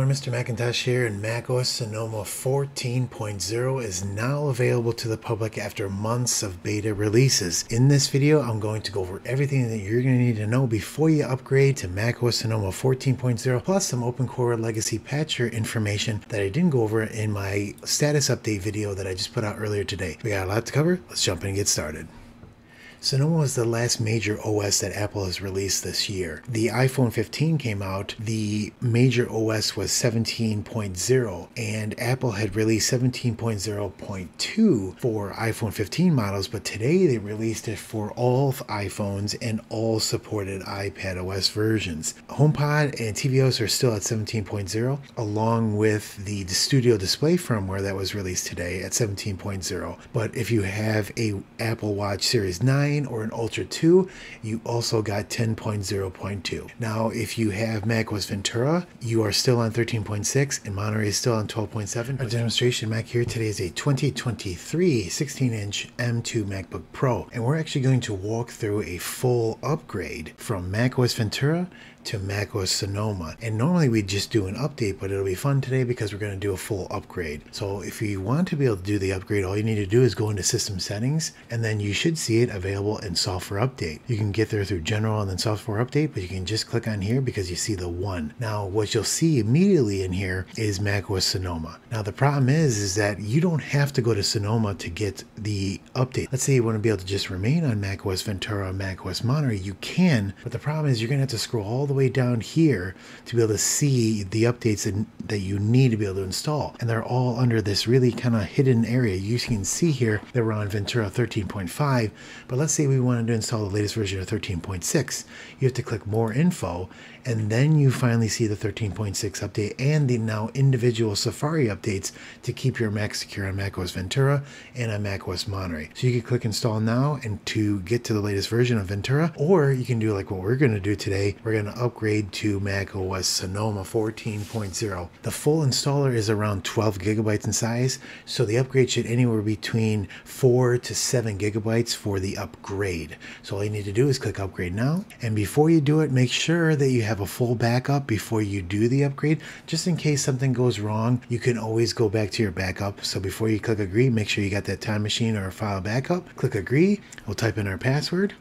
everyone, Mr. Macintosh here, and macOS Sonoma 14.0 is now available to the public after months of beta releases. In this video, I'm going to go over everything that you're going to need to know before you upgrade to macOS Sonoma 14.0, plus some OpenCore legacy patcher information that I didn't go over in my status update video that I just put out earlier today. We got a lot to cover. Let's jump in and get started. Sonoma was the last major OS that Apple has released this year. The iPhone 15 came out, the major OS was 17.0, and Apple had released 17.0.2 for iPhone 15 models, but today they released it for all iPhones and all supported iPad OS versions. HomePod and tvOS are still at 17.0, along with the Studio Display firmware that was released today at 17.0. But if you have a Apple Watch Series 9, 9 or an Ultra 2, you also got 10.0.2. Now, if you have macOS Ventura, you are still on 13.6 and Monterey is still on 12.7. Our demonstration Mac here today is a 2023 16-inch M2 MacBook Pro, and we're actually going to walk through a full upgrade from macOS Ventura to macOS Sonoma. And normally we just do an update, but it'll be fun today because we're going to do a full upgrade. So if you want to be able to do the upgrade, all you need to do is go into system settings and then you should see it available in software update. You can get there through general and then software update, but you can just click on here because you see the one. Now what you'll see immediately in here is macOS Sonoma. Now the problem is, is that you don't have to go to Sonoma to get the update. Let's say you want to be able to just remain on macOS Ventura, macOS Monterey, you can, but the problem is you're going to have to scroll all the way down here to be able to see the updates that, that you need to be able to install. And they're all under this really kind of hidden area. You can see here that we're on Ventura 13.5, but let's say we wanted to install the latest version of 13.6. You have to click more info and then you finally see the 13.6 update and the now individual Safari updates to keep your Mac secure on macOS Ventura and on macOS Monterey. So you can click install now and to get to the latest version of Ventura, or you can do like what we're going to do today. We're going to upgrade to macOS Sonoma 14.0. The full installer is around 12 gigabytes in size, so the upgrade should anywhere between 4 to 7 gigabytes for the upgrade. So all you need to do is click upgrade now, and before you do it, make sure that you have a full backup before you do the upgrade. Just in case something goes wrong, you can always go back to your backup. So before you click agree, make sure you got that time machine or file backup. Click agree. We'll type in our password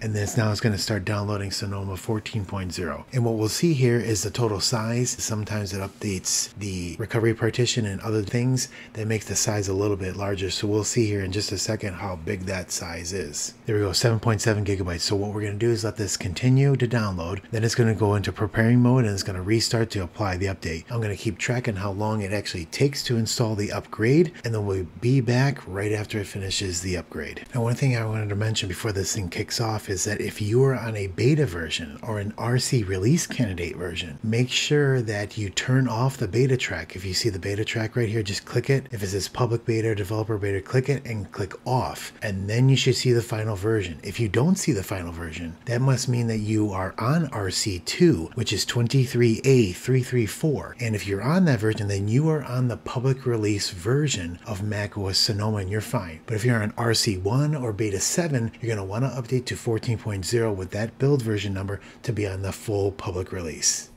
and this now it's going to start downloading Sonoma 14.0. And what we'll see here is the total size. Sometimes it updates the recovery partition and other things that makes the size a little bit larger. So we'll see here in just a second how big that size is. There we go, 7.7 gigabytes. So what we're going to do is let this continue to download. Then it's going to go into preparing mode and it's going to restart to apply the update. I'm going to keep tracking how long it actually takes to install the upgrade and then we'll be back right after it finishes the upgrade. Now one thing I wanted to mention before this thing kicks off is that if you are on a beta version or an RC release candidate version, make sure that you turn off the beta track. If you see the beta track right here, just click it. If it says public beta or developer beta, click it and click off. And then you should see the final version. If you don't see the final version, that must mean that you are on RC2, which is 23A334. And if you're on that version, then you are on the public release version of macOS Sonoma and you're fine. But if you're on RC1 or beta 7, you're going to want to update to 14 14.0 with that build version number to be on the full public release.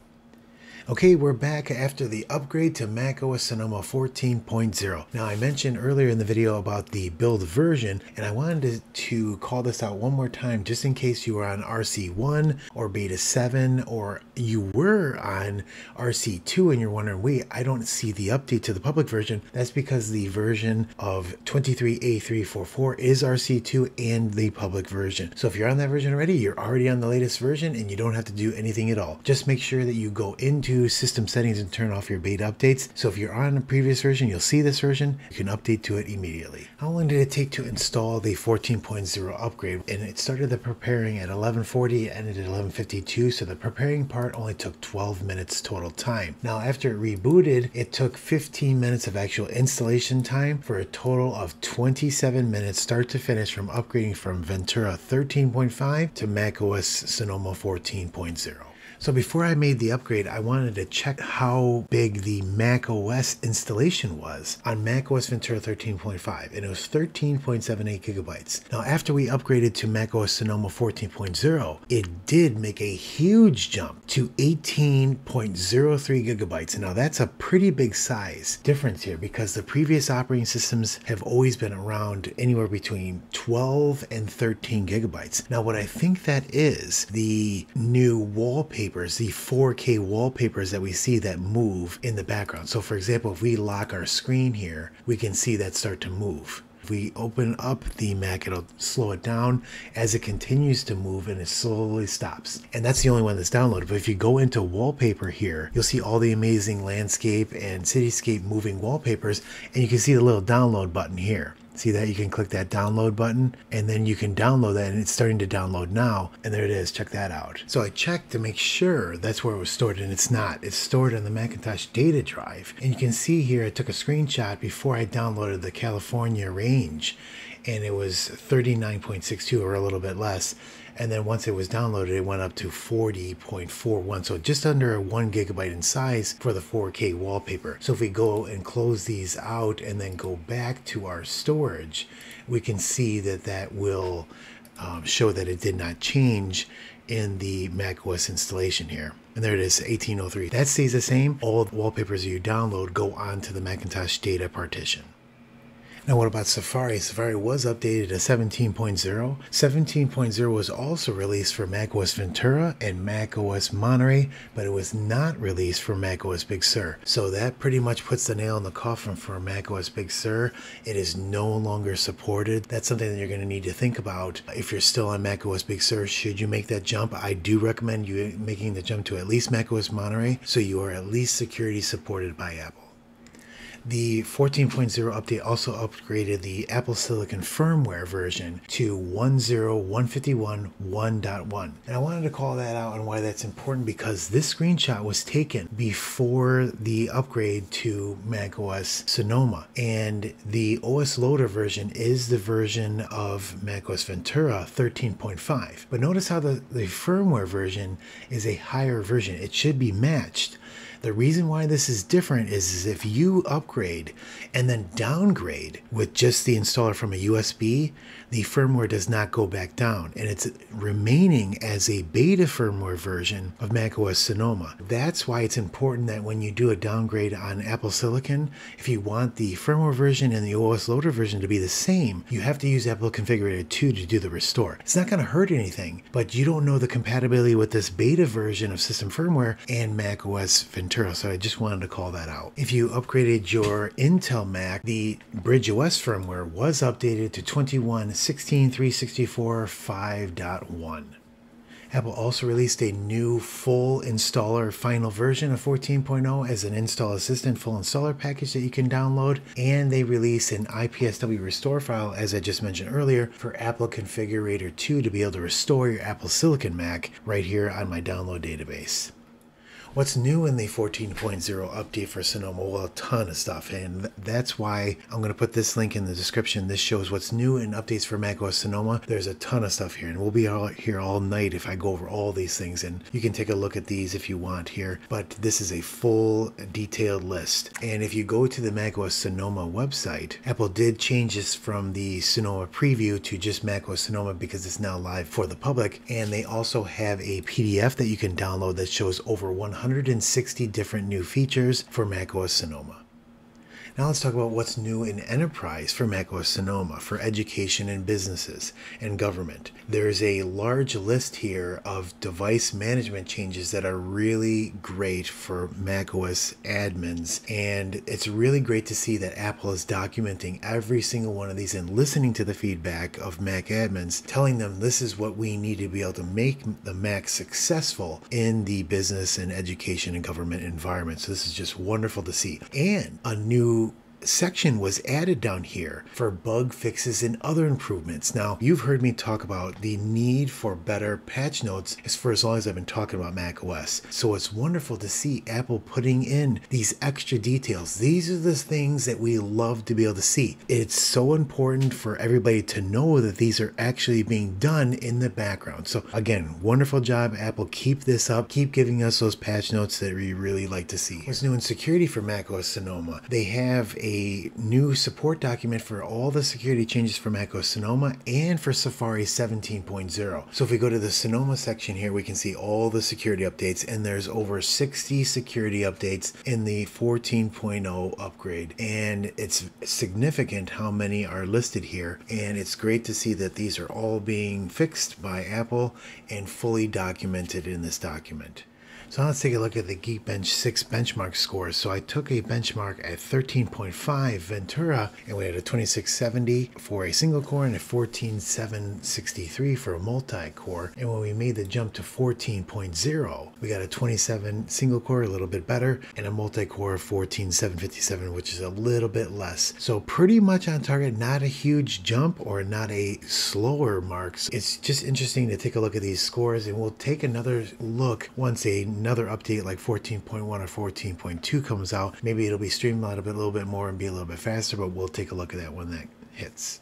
Okay, we're back after the upgrade to macOS Sonoma 14.0. Now, I mentioned earlier in the video about the build version, and I wanted to, call this out one more time just in case you are on RC1 or Beta 7, or you were on RC2 and you're wondering, wait, I don't see the update to the public version. That's because the version of 23A344 is RC2 and the public version. So if you're on that version already, you're already on the latest version and you don't have to do anything at all. Just make sure that you go into system settings and turn off your beta updates. So if you're on a previous version, you'll see this version, you can update to it immediately. How long did it take to install the 14.0 upgrade? And it started the preparing at 1140, ended at 1152. So the preparing part only took 12 minutes total time. Now after it rebooted, it took 15 minutes of actual installation time for a total of 27 minutes start to finish from upgrading from Ventura 13.5 to macOS Sonoma 14.0. So before I made the upgrade, I wanted to check how big the Mac OS installation was on Mac OS Ventura 13.5, and it was 13.78 gigabytes. Now, after we upgraded to Mac OS Sonoma 14.0, it did make a huge jump to 18.03 gigabytes. Now that's a pretty big size difference here because the previous operating systems have always been around anywhere between 12 and 13 gigabytes. Now, what I think that is the new wallpapers, the 4K wallpapers that we see that move in the background. So, for example, if we lock our screen here, we can see that start to move. If we open up the Mac, it'll slow it down as it continues to move and it slowly stops. And that's the only one that's downloaded. But if you go into wallpaper here, you'll see all the amazing landscape and cityscape moving wallpapers, and you can see the little download button here. See that? You can click that download button and then you can download that and it's starting to download now. And there it is. Check that out. So I checked to make sure that's where it was stored and it's not. It's stored on the Macintosh data drive. And you can see here I took a screenshot before I downloaded the California range and it was 39.62 or a little bit less. And then once it was downloaded, it went up to 40.41. So just under one gigabyte in size for the 4K wallpaper. So if we go and close these out and then go back to our storage, we can see that that will um, show that it did not change in the macOS installation here. And there it is, 1803. That stays the same. All the wallpapers you download go onto the Macintosh data partition. Now, what about Safari? Safari was updated to 17.0. 17.0 was also released for macOS Ventura and macOS Monterey, but it was not released for macOS Big Sur. So that pretty much puts the nail in the coffin for macOS Big Sur. It is no longer supported. That's something that you're going to need to think about if you're still on macOS Big Sur. Should you make that jump? I do recommend you making the jump to at least macOS Monterey so you are at least security supported by Apple. The 14.0 update also upgraded the Apple Silicon firmware version to 1.0.151.1.1. And I wanted to call that out and why that's important because this screenshot was taken before the upgrade to macOS Sonoma. And the OS Loader version is the version of macOS Ventura 13.5. But notice how the, the firmware version is a higher version. It should be matched the reason why this is different is, is if you upgrade and then downgrade with just the installer from a USB, the firmware does not go back down and it's remaining as a beta firmware version of macOS Sonoma. That's why it's important that when you do a downgrade on Apple Silicon, if you want the firmware version and the OS Loader version to be the same, you have to use Apple Configurator 2 to do the restore. It's not going to hurt anything, but you don't know the compatibility with this beta version of system firmware and macOS Ventura, so I just wanted to call that out. If you upgraded your Intel Mac, the Bridge OS firmware was updated to 21 16364 5.1. Apple also released a new full installer final version of 14.0 as an install assistant full installer package that you can download. And they released an IPSW restore file, as I just mentioned earlier, for Apple Configurator 2 to be able to restore your Apple Silicon Mac right here on my download database. What's new in the 14.0 update for Sonoma? Well, a ton of stuff, and that's why I'm going to put this link in the description. This shows what's new in updates for macOS Sonoma. There's a ton of stuff here, and we'll be here all night if I go over all these things, and you can take a look at these if you want here. But this is a full, detailed list. And if you go to the macOS Sonoma website, Apple did change this from the Sonoma preview to just macOS Sonoma because it's now live for the public, and they also have a PDF that you can download that shows over 100 160 different new features for macOS Sonoma. Now let's talk about what's new in enterprise for macOS Sonoma for education and businesses and government. There's a large list here of device management changes that are really great for macOS admins. And it's really great to see that Apple is documenting every single one of these and listening to the feedback of Mac admins, telling them this is what we need to be able to make the Mac successful in the business and education and government environment. So this is just wonderful to see. And a new section was added down here for bug fixes and other improvements. Now, you've heard me talk about the need for better patch notes as for as long as I've been talking about Mac OS. So it's wonderful to see Apple putting in these extra details. These are the things that we love to be able to see. It's so important for everybody to know that these are actually being done in the background. So again, wonderful job, Apple. Keep this up. Keep giving us those patch notes that we really like to see. What's new in security for macOS Sonoma? They have a new support document for all the security changes for macOS Sonoma and for Safari 17.0. So if we go to the Sonoma section here, we can see all the security updates and there's over 60 security updates in the 14.0 upgrade. And it's significant how many are listed here. And it's great to see that these are all being fixed by Apple and fully documented in this document. So let's take a look at the Geekbench 6 benchmark scores. So I took a benchmark at 13.5 Ventura, and we had a 2670 for a single core and a 14763 for a multi-core. And when we made the jump to 14.0, we got a 27 single core, a little bit better, and a multi-core 14757, which is a little bit less. So pretty much on target, not a huge jump or not a slower marks. It's just interesting to take a look at these scores, and we'll take another look once a another update like 14.1 or 14.2 comes out, maybe it'll be streamlined a bit, a little bit more and be a little bit faster, but we'll take a look at that when that hits.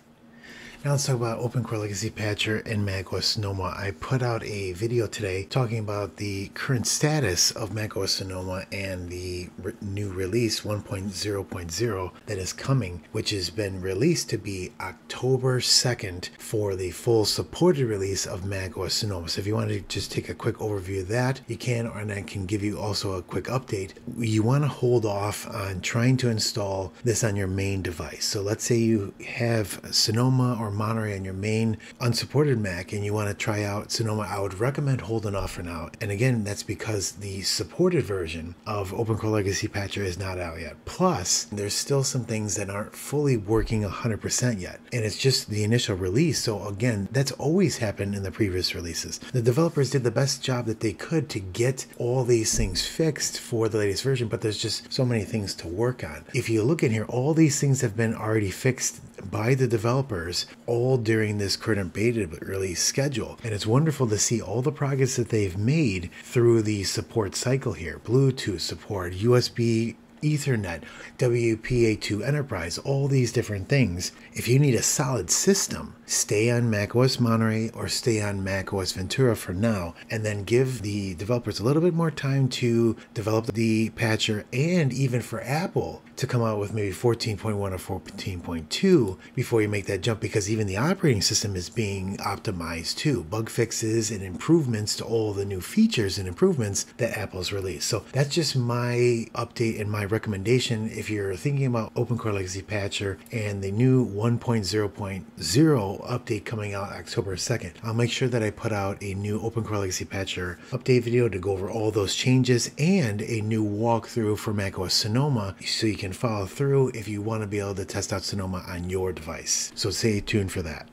Now let's talk about OpenCore Legacy Patcher and macOS Sonoma. I put out a video today talking about the current status of macOS Sonoma and the re new release 1.0.0 that is coming, which has been released to be October 2nd for the full supported release of macOS Sonoma. So if you want to just take a quick overview of that, you can, and I can give you also a quick update. You want to hold off on trying to install this on your main device. So let's say you have Sonoma or or Monterey on your main unsupported Mac and you want to try out Sonoma, I would recommend holding off for now. And again, that's because the supported version of OpenCore Legacy Patcher is not out yet. Plus, there's still some things that aren't fully working 100% yet. And it's just the initial release. So again, that's always happened in the previous releases. The developers did the best job that they could to get all these things fixed for the latest version, but there's just so many things to work on. If you look in here, all these things have been already fixed by the developers all during this current beta release schedule. And it's wonderful to see all the progress that they've made through the support cycle here. Bluetooth support, USB Ethernet, WPA2 Enterprise, all these different things. If you need a solid system, stay on macOS Monterey or stay on macOS Ventura for now, and then give the developers a little bit more time to develop the patcher and even for Apple to come out with maybe 14.1 or 14.2 before you make that jump because even the operating system is being optimized too. Bug fixes and improvements to all the new features and improvements that Apple's released. So that's just my update and my recommendation if you're thinking about OpenCore Legacy Patcher and the new 1.0.0 update coming out October 2nd. I'll make sure that I put out a new OpenCore Legacy Patcher update video to go over all those changes and a new walkthrough for macOS Sonoma so you can follow through if you want to be able to test out Sonoma on your device. So stay tuned for that.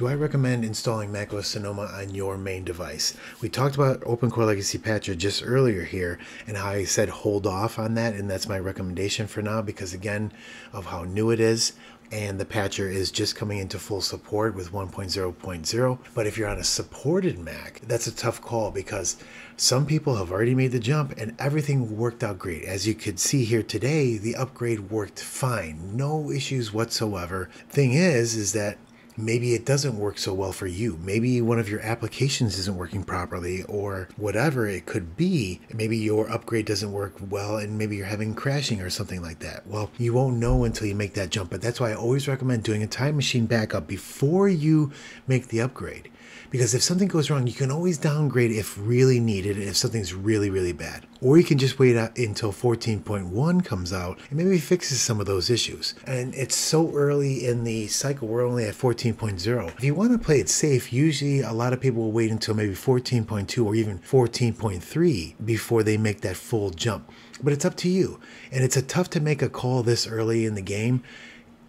Do I recommend installing macOS Sonoma on your main device? We talked about OpenCore Legacy Patcher just earlier here and how I said hold off on that, and that's my recommendation for now because, again, of how new it is and the patcher is just coming into full support with 1.0.0. But if you're on a supported Mac, that's a tough call because some people have already made the jump and everything worked out great. As you could see here today, the upgrade worked fine, no issues whatsoever. Thing is, is that maybe it doesn't work so well for you. Maybe one of your applications isn't working properly, or whatever it could be. Maybe your upgrade doesn't work well, and maybe you're having crashing or something like that. Well, you won't know until you make that jump, but that's why I always recommend doing a time machine backup before you make the upgrade. Because if something goes wrong, you can always downgrade if really needed, if something's really, really bad. Or you can just wait until 14.1 comes out and maybe fixes some of those issues. And it's so early in the cycle, we're only at 14.0. If you want to play it safe, usually a lot of people will wait until maybe 14.2 or even 14.3 before they make that full jump. But it's up to you. And it's a tough to make a call this early in the game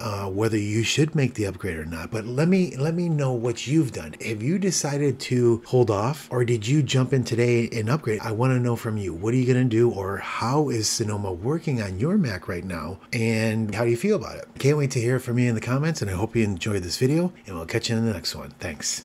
uh, whether you should make the upgrade or not. But let me let me know what you've done. Have you decided to hold off, or did you jump in today and upgrade? I want to know from you. What are you going to do, or how is Sonoma working on your Mac right now, and how do you feel about it? Can't wait to hear from you in the comments, and I hope you enjoyed this video. And we'll catch you in the next one. Thanks.